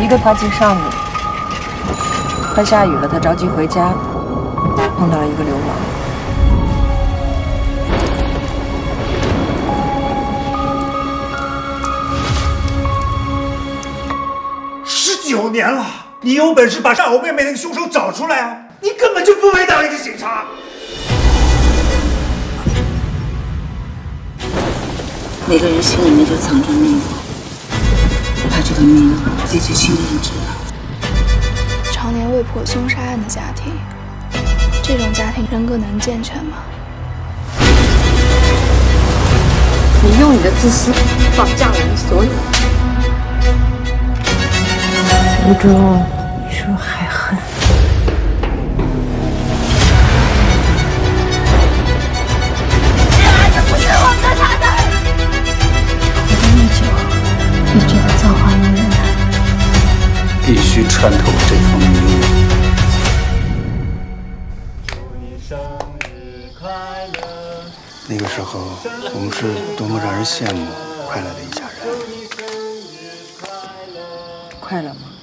一个花季少女，快下雨了，她着急回家，碰到了一个流氓。十九年了，你有本事把杀我妹妹那个凶手找出来啊！你根本就不配当一个警察。每个人心里面就藏着秘密，把这个命自己亲的人知道。常年未破凶杀案的家庭，这种家庭人格能健全吗？你用你的自私绑架了我们所有人。吴忠，你是不是还必须穿透这层迷雾。那个时候，我们是多么让人羡慕、快乐的一家人。快乐吗？